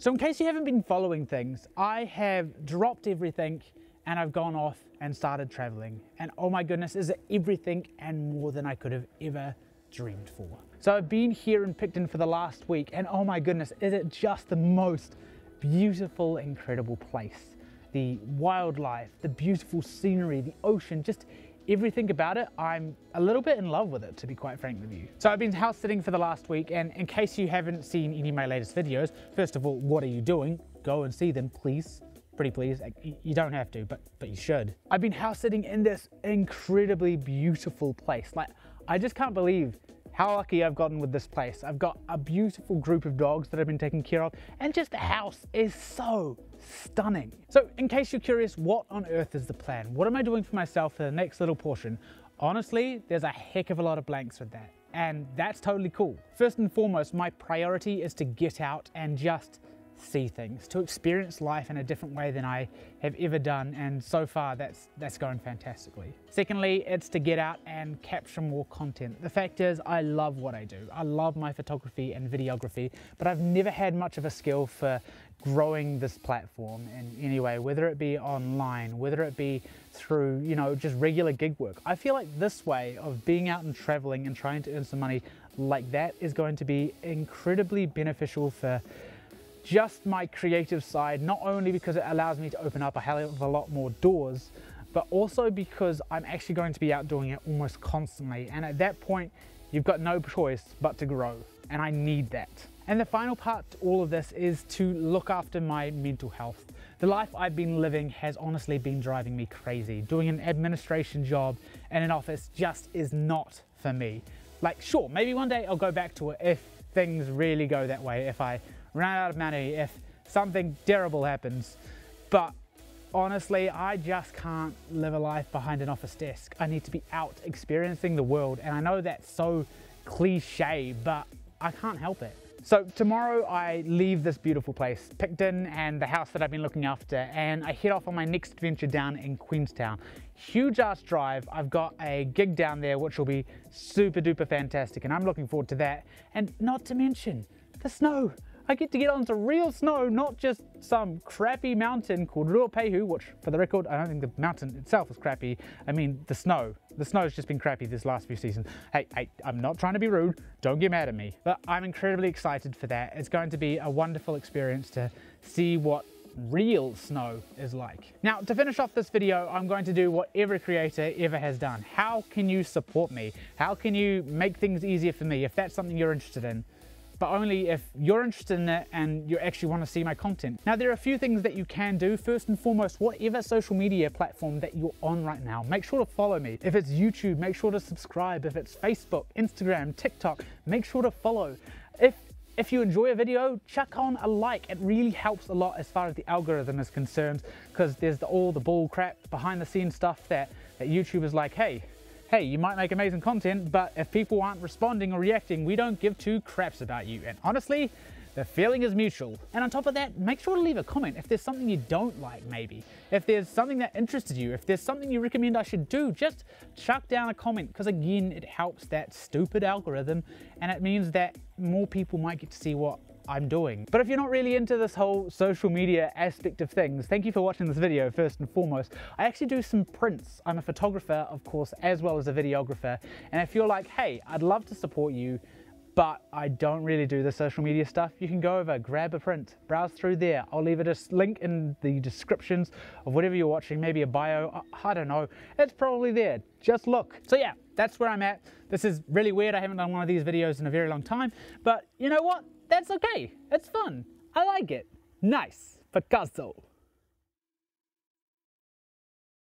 So in case you haven't been following things, I have dropped everything and I've gone off and started traveling. And oh my goodness, is it everything and more than I could have ever dreamed for. So I've been here in Picton for the last week and oh my goodness, is it just the most beautiful, incredible place. The wildlife, the beautiful scenery, the ocean, just everything about it, I'm a little bit in love with it, to be quite frank with you. So I've been house sitting for the last week, and in case you haven't seen any of my latest videos, first of all, what are you doing? Go and see them, please. Pretty please. You don't have to, but, but you should. I've been house sitting in this incredibly beautiful place. Like, I just can't believe how lucky I've gotten with this place. I've got a beautiful group of dogs that I've been taking care of and just the house is so stunning. So in case you're curious, what on earth is the plan? What am I doing for myself for the next little portion? Honestly, there's a heck of a lot of blanks with that and that's totally cool. First and foremost, my priority is to get out and just see things, to experience life in a different way than I have ever done and so far that's, that's going fantastically. Secondly, it's to get out and capture more content. The fact is I love what I do. I love my photography and videography, but I've never had much of a skill for growing this platform in any way, whether it be online, whether it be through, you know, just regular gig work. I feel like this way of being out and traveling and trying to earn some money like that is going to be incredibly beneficial for just my creative side, not only because it allows me to open up a hell of a lot more doors, but also because I'm actually going to be out doing it almost constantly. And at that point, you've got no choice but to grow. And I need that. And the final part to all of this is to look after my mental health. The life I've been living has honestly been driving me crazy. Doing an administration job in an office just is not for me. Like, sure, maybe one day I'll go back to it if things really go that way, if I run out of money, if something terrible happens. But honestly, I just can't live a life behind an office desk. I need to be out experiencing the world. And I know that's so cliche, but I can't help it. So tomorrow I leave this beautiful place, Picton and the house that I've been looking after, and I head off on my next adventure down in Queenstown. Huge ass drive. I've got a gig down there which will be super duper fantastic and I'm looking forward to that. And not to mention the snow. I get to get onto real snow, not just some crappy mountain called Ruapehu, which for the record, I don't think the mountain itself is crappy. I mean, the snow. The snow's just been crappy this last few seasons. Hey, hey, I'm not trying to be rude. Don't get mad at me. But I'm incredibly excited for that. It's going to be a wonderful experience to see what real snow is like. Now, to finish off this video, I'm going to do what every creator ever has done. How can you support me? How can you make things easier for me if that's something you're interested in? But only if you're interested in it and you actually want to see my content. Now there are a few things that you can do. First and foremost, whatever social media platform that you're on right now, make sure to follow me. If it's YouTube, make sure to subscribe. If it's Facebook, Instagram, TikTok, make sure to follow. If if you enjoy a video, chuck on a like. It really helps a lot as far as the algorithm is concerned because there's the, all the bull crap behind the scenes stuff that, that YouTube is like, hey, hey, you might make amazing content, but if people aren't responding or reacting, we don't give two craps about you. And honestly, the feeling is mutual. And on top of that, make sure to leave a comment if there's something you don't like, maybe. If there's something that interested you, if there's something you recommend I should do, just chuck down a comment because again, it helps that stupid algorithm and it means that more people might get to see what I'm doing. But if you're not really into this whole social media aspect of things, thank you for watching this video first and foremost. I actually do some prints. I'm a photographer, of course, as well as a videographer. And if you're like, hey, I'd love to support you, but I don't really do the social media stuff, you can go over, grab a print, browse through there. I'll leave a link in the descriptions of whatever you're watching, maybe a bio, uh, I don't know. It's probably there, just look. So yeah, that's where I'm at. This is really weird, I haven't done one of these videos in a very long time, but you know what? that's okay. It's fun. I like it. Nice. Picasso.